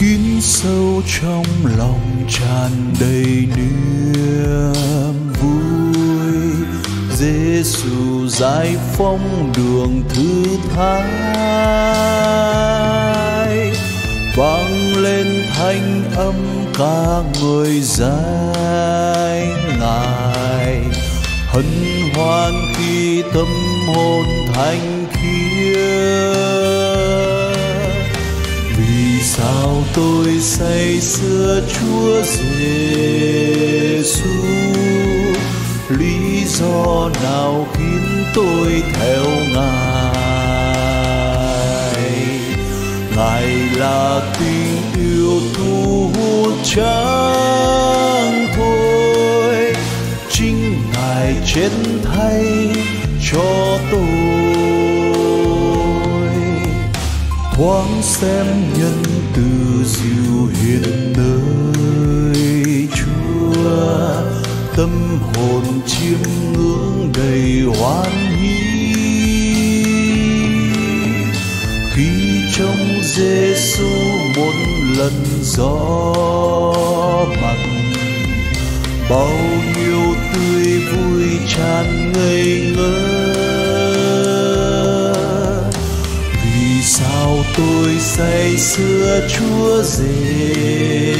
kín sâu trong lòng tràn đầy niềm vui. Giêsu giải phóng đường thứ thái vang lên thanh âm ca người danh ngài. Hân hoan khi tâm hồn thanh khiết sao tôi say sưa Chúa Giêsu lý do nào khiến tôi theo ngài? Ngài là tình yêu thu hút chẳng thôi chính ngài chết thay cho tôi. Thoáng xem nhân dịu hiền nơi chúa. Tâm hồn chiêm ngưỡng đầy hoan hỷ khi trong Giêsu một lần gió mặn bao tôi say sưa Chúa Giêsu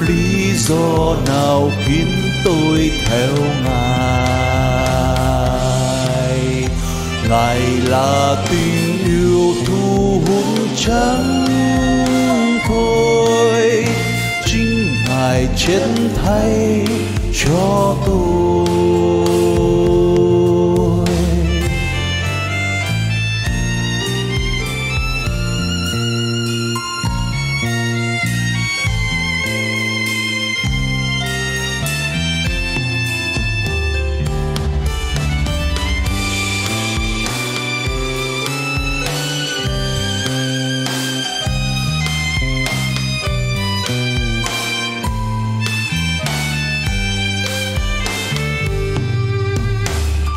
lý do nào khiến tôi theo ngài? Ngài là tình yêu thu hút trắng thôi chính ngài chết thay cho tôi.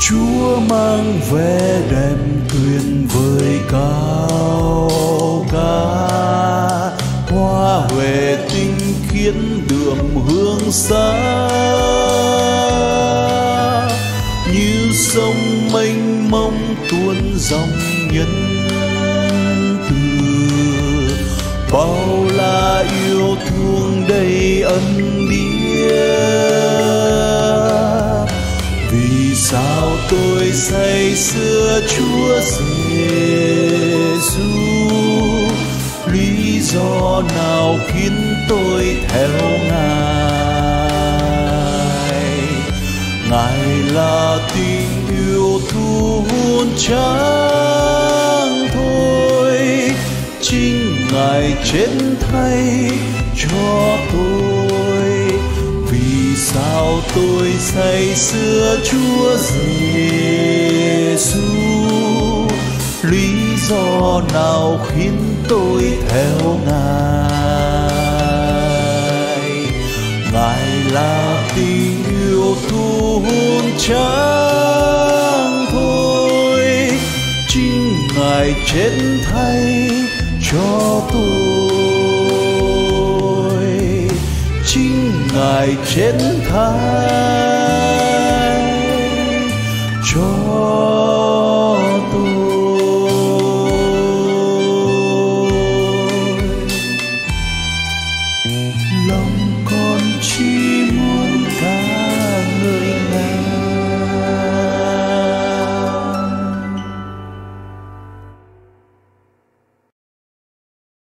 Chúa mang vẻ đẹp tuyệt vời cao ca hoa huệ tinh khiết đường hương xa. Như sông mênh mông tuôn dòng nhân từ. Bao la yêu thương đầy ân điển sao tôi say sưa Chúa Giêsu lý do nào khiến tôi theo ngài? Ngài là tình yêu thu hút chẳng thôi. Chính ngài chết thay cho tôi vì sao tôi say sưa Chúa Giêsu lý do nào khiến tôi theo ngài? Ngài là tình yêu thu hút chẳng thôi. Chính ngài chết thay cho tôi. Ngài trên thai cho